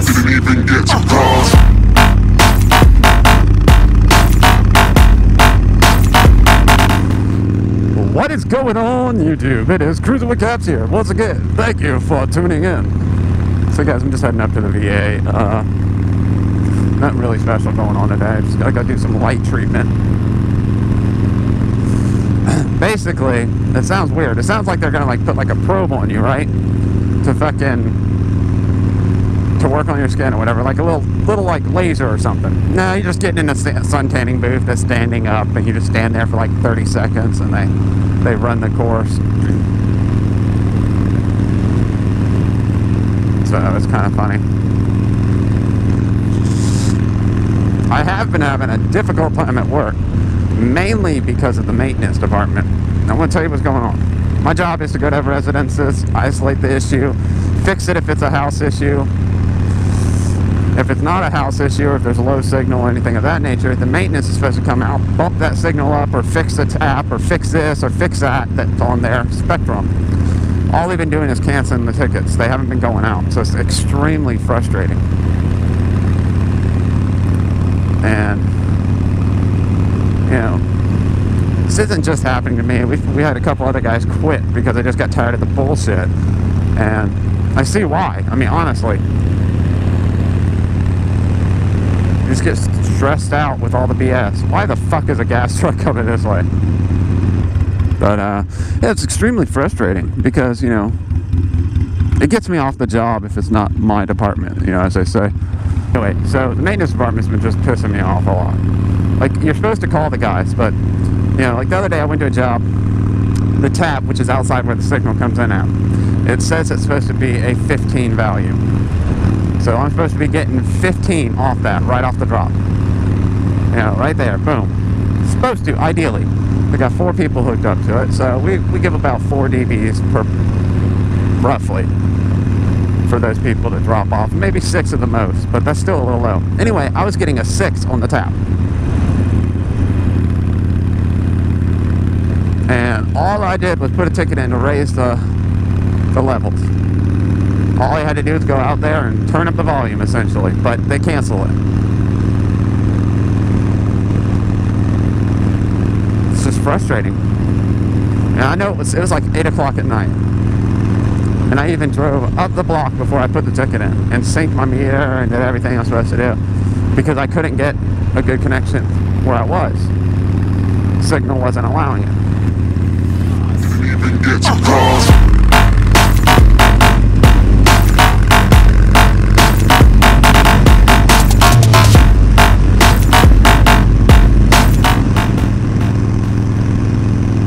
cars. Didn't even get to cross. What is going on, YouTube? It is Cruising with Capps here. Once again, thank you for tuning in. So, guys, I'm just heading up to the VA. Uh, nothing really special going on today. Just gotta go do some light treatment. Basically, it sounds weird. It sounds like they're gonna like put like a probe on you, right? To fucking work on your skin or whatever, like a little little like laser or something. No, you're just getting in a sun tanning booth that's standing up, and you just stand there for like 30 seconds, and they they run the course. So it's kind of funny. I have been having a difficult time at work, mainly because of the maintenance department. I want to tell you what's going on. My job is to go to residences, isolate the issue, fix it if it's a house issue, if it's not a house issue, or if there's a low signal or anything of that nature, the maintenance is supposed to come out, bump that signal up, or fix the tap, or fix this, or fix that that's on their spectrum. All they've been doing is canceling the tickets. They haven't been going out, so it's extremely frustrating. And you know, this isn't just happening to me. We we had a couple other guys quit because they just got tired of the bullshit, and I see why. I mean, honestly, just get stressed out with all the BS. Why the fuck is a gas truck coming this way? But uh, yeah, it's extremely frustrating because you know it gets me off the job if it's not my department. You know, as I say. Anyway, so the maintenance department's been just pissing me off a lot. Like you're supposed to call the guys, but you know, like the other day I went to a job. The tap, which is outside where the signal comes in at, it says it's supposed to be a 15 value. So I'm supposed to be getting 15 off that right off the drop. You know, right there, boom. Supposed to, ideally. We got four people hooked up to it, so we, we give about four dBs per, roughly, for those people to drop off. Maybe six at the most, but that's still a little low. Anyway, I was getting a six on the tap. And all I did was put a ticket in to raise the, the levels. All I had to do was go out there and turn up the volume, essentially, but they cancel it. It's just frustrating. And I know it was, it was like 8 o'clock at night. And I even drove up the block before I put the ticket in and synced my meter and did everything I was supposed to do because I couldn't get a good connection where I was. Signal wasn't allowing it.